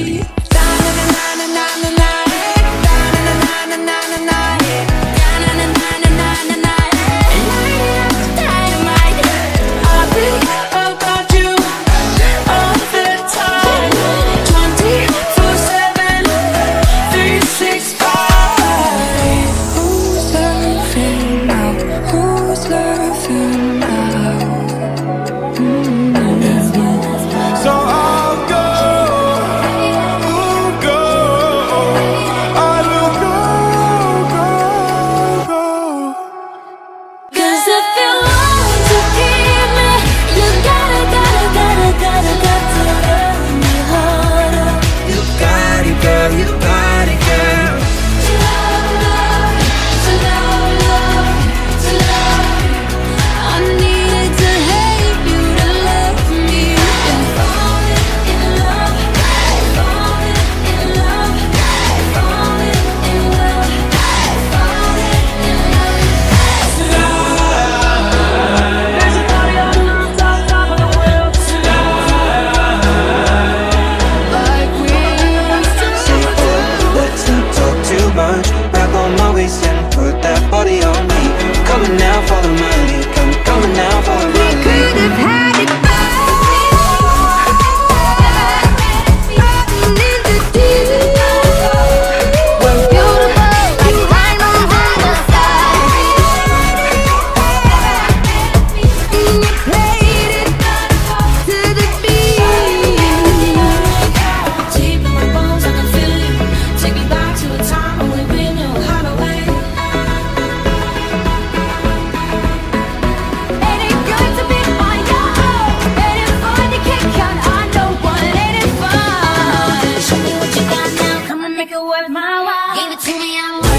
love to me, I'm